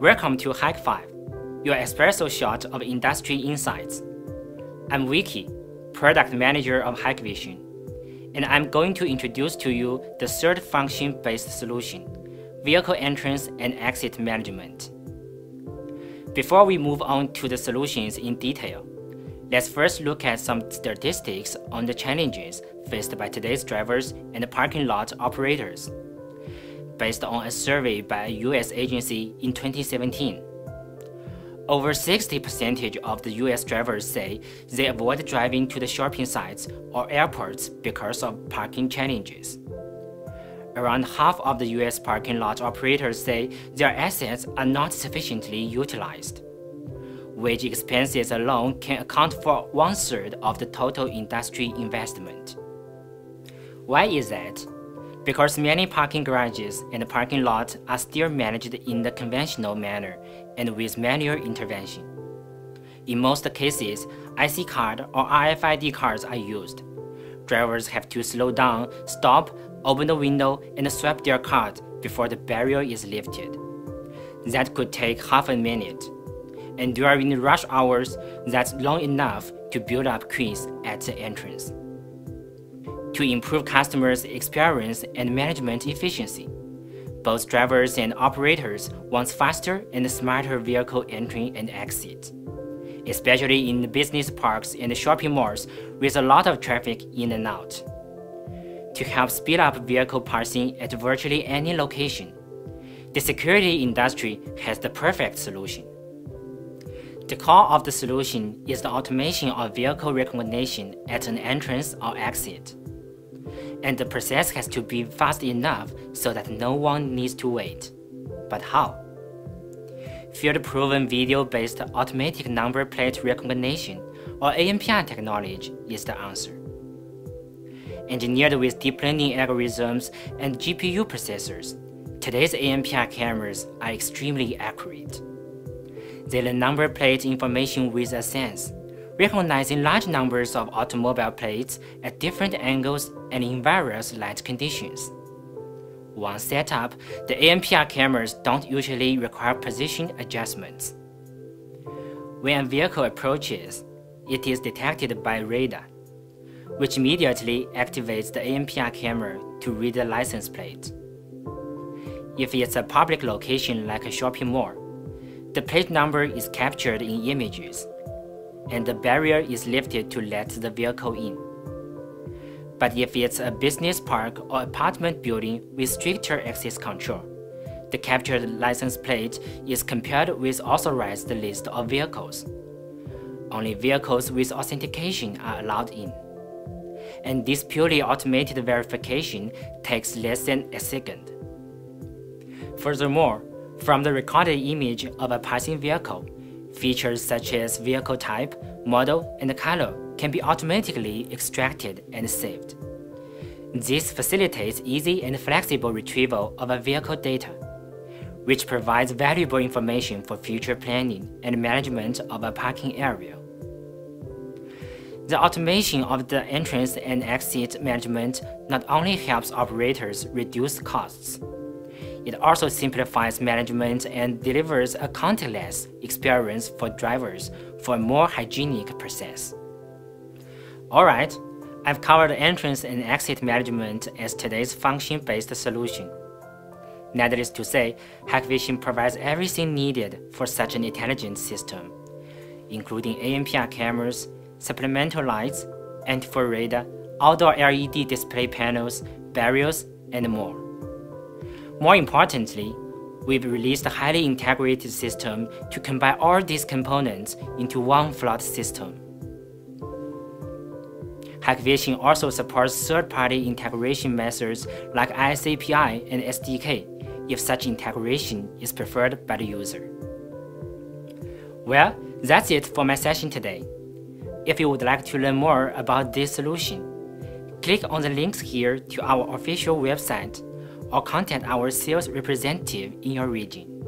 Welcome to HikFive, your espresso shot of industry insights. I'm Vicky, product manager of Hikvision, and I'm going to introduce to you the third function-based solution, vehicle entrance and exit management. Before we move on to the solutions in detail, let's first look at some statistics on the challenges faced by today's drivers and parking lot operators. Based on a survey by a US agency in 2017, over 60% of the US drivers say they avoid driving to the shopping sites or airports because of parking challenges. Around half of the US parking lot operators say their assets are not sufficiently utilized. Wage expenses alone can account for one third of the total industry investment. Why is that? Because many parking garages and parking lots are still managed in the conventional manner and with manual intervention. In most cases, IC card or RFID cards are used. Drivers have to slow down, stop, open the window, and swipe their card before the barrier is lifted. That could take half a minute. And during rush hours, that's long enough to build up queues at the entrance. To improve customers' experience and management efficiency, both drivers and operators want faster and smarter vehicle entry and exit, especially in business parks and shopping malls with a lot of traffic in and out. To help speed up vehicle parsing at virtually any location, the security industry has the perfect solution. The core of the solution is the automation of vehicle recognition at an entrance or exit. And the process has to be fast enough so that no one needs to wait. But how? Field-proven video-based automatic number plate recognition, or ANPR technology, is the answer. Engineered with deep learning algorithms and GPU processors, today's ANPR cameras are extremely accurate. They learn number plate information with a sense, recognizing large numbers of automobile plates at different angles and in various light conditions. Once set up, the ANPR cameras don't usually require position adjustments. When a vehicle approaches, it is detected by radar, which immediately activates the ANPR camera to read the license plate. If it's a public location like a shopping mall, the plate number is captured in images and the barrier is lifted to let the vehicle in. But if it's a business park or apartment building with stricter access control, the captured license plate is compared with authorized list of vehicles. Only vehicles with authentication are allowed in. And this purely automated verification takes less than a second. Furthermore, from the recorded image of a passing vehicle, Features such as vehicle type, model, and color can be automatically extracted and saved. This facilitates easy and flexible retrieval of a vehicle data, which provides valuable information for future planning and management of a parking area. The automation of the entrance and exit management not only helps operators reduce costs, it also simplifies management and delivers a contactless experience for drivers for a more hygienic process. Alright, I've covered entrance and exit management as today's function-based solution. Needless to say, Hikvision provides everything needed for such an intelligent system, including ANPR cameras, supplemental lights, anti-fog radar, outdoor LED display panels, barriers, and more. More importantly, we've released a highly integrated system to combine all these components into one flood system. Hikvision also supports third-party integration methods like ISAPI and SDK if such integration is preferred by the user. Well, that's it for my session today. If you would like to learn more about this solution, click on the links here to our official website or contact our sales representative in your region.